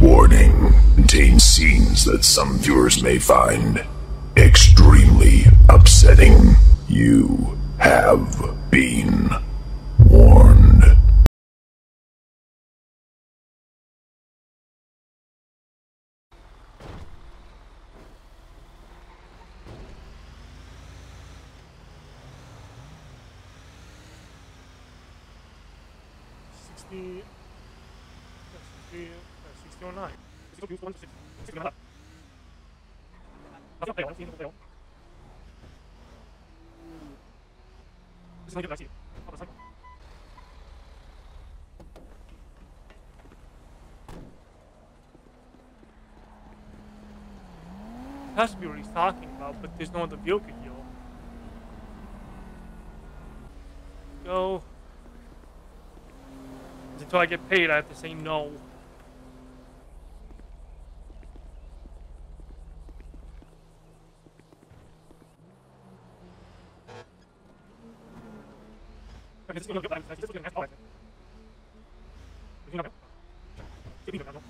Warning contains scenes that some viewers may find extremely upsetting. You have been warned. Sixty. Sixty-nine. Sixty-one. Sixty-nine. That's not fair. That's not fair. This is not good. I see. Oh, that's not- Has to be what he's talking about, but there's no other vehicle here. Go. Until I get paid, I have to say no. Okay, this is gonna go- this is gonna have to- This is gonna go. This is gonna go.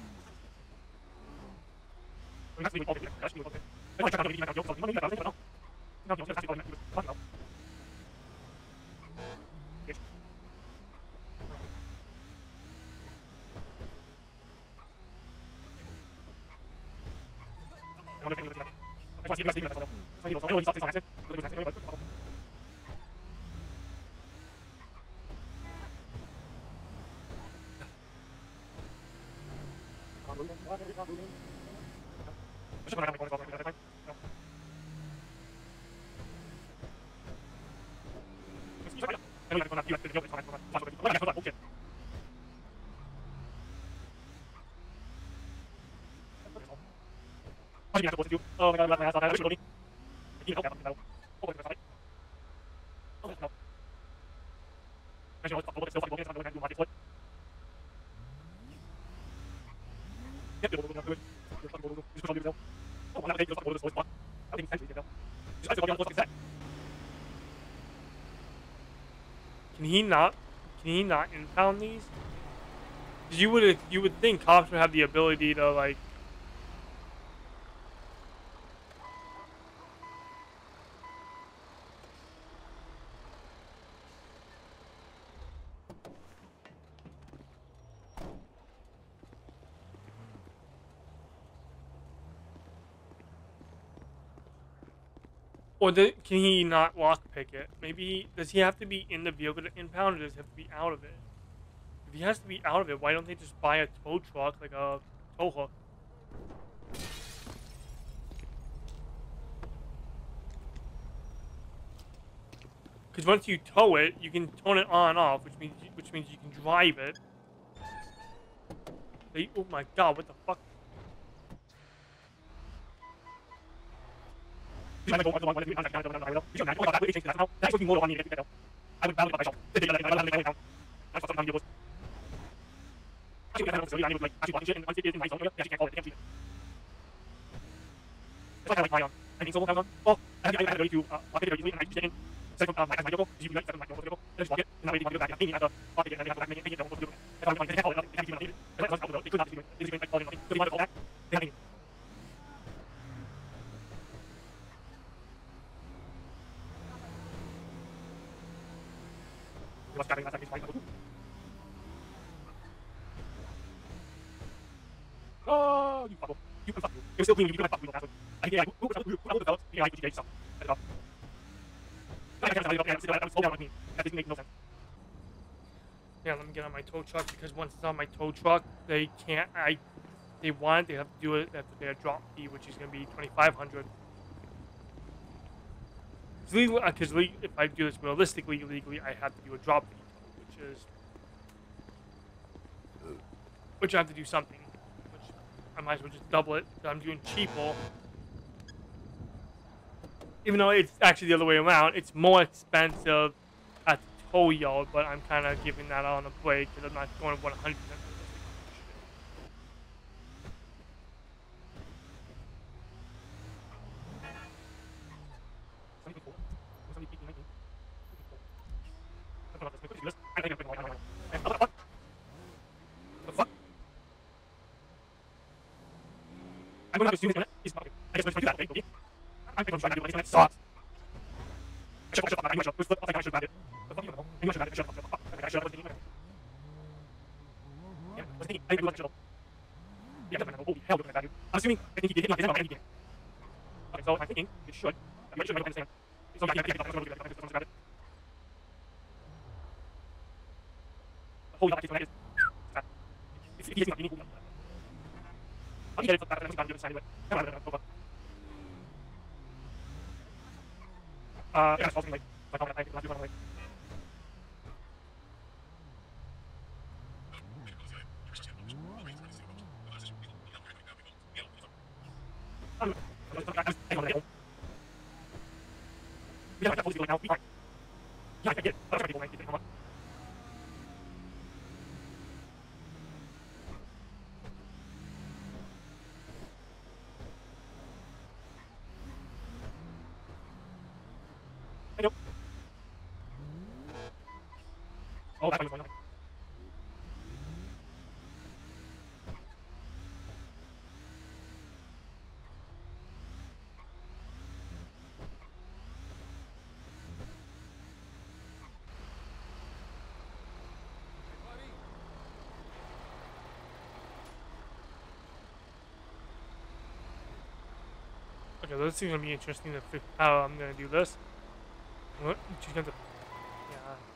We're not sleeping all day. That's sleeping all day. I like that. I'm gonna be back out. You're something. I'm gonna be back out. No, no, that's sleeping all day. Fuck no. Yes. I'm gonna be back out. I see you. I know he's not saying something. Look at that. Oh my god, my ass on that. I should me. You yeah, no. Oh, sorry. Oh, no. I was still fucking looking at this. I'm going to do my Can he not? Can he not impound these? you would you would think cops would have the ability to like. Or the, can he not lockpick it? Maybe does he have to be in the vehicle to impound, or does he have to be out of it? If he has to be out of it, why don't they just buy a tow truck like a tow hook? Because once you tow it, you can turn it on and off, which means you, which means you can drive it. They, oh my god, what the fuck? I would Oh, you fuck. You can fuck you. You're still clean. You can fuck you. I who, who, who developed AI to yourself? That's all. I can't tell you, yeah, that was slow down with me. That didn't make no sense. Yeah, let me get on my tow truck because once it's on my tow truck, they can't. I, they want. They have to do it. They have to pay a drop fee, which is going to be twenty five hundred. Because uh, if I do this realistically, legally, I have to do a drop fee, which is, which I have to do something. Which I might as well just double it. I'm doing cheaper. Even though it's actually the other way around, it's more expensive at the tow yard, but I'm kind of giving that on a break because I'm not going 100% I'm gonna have to assume this internet is fucking. I guess let's try to do that, okay? Okay. I'm going to try to do it, but this internet sucks. I should, I should, I should, I should, I should, I should have it. But fuck you, I know. I should have it, I should have it, I should have it, I should have it. Yeah, I was thinking, I think it was like, yeah, definitely. Holy hell, look at that value. I'm assuming, I think he did hit my design on any game. Okay, so I'm thinking it should. I should, I don't understand. So, yeah, yeah, yeah, I'm going to do that. I'm going to do that. Holy hell, that is sad. If he is not meaningful, I'll get it for that, I'm going to do it anyway. Come on, over. Uh, yeah, it's falling like, like, on that, I think, last one away. Um, I was- I was- hang on a minute. Yeah, I'm supposed to be like now. Be fine. Yeah, I get it. I'm trying to be like, come on. I know. Oh, that's what. Okay, this is gonna be interesting to figure how I'm gonna do this. What? She's gonna. Yeah.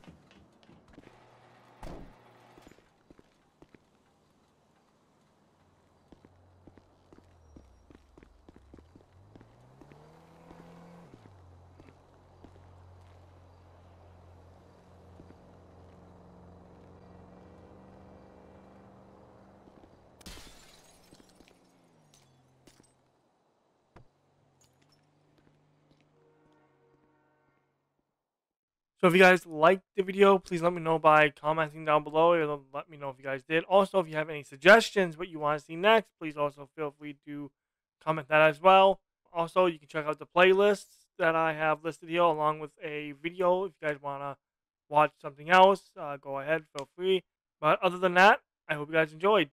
So if you guys liked the video, please let me know by commenting down below. It'll let me know if you guys did. Also, if you have any suggestions what you want to see next, please also feel free to comment that as well. Also, you can check out the playlists that I have listed here along with a video. If you guys want to watch something else, uh, go ahead, feel free. But other than that, I hope you guys enjoyed.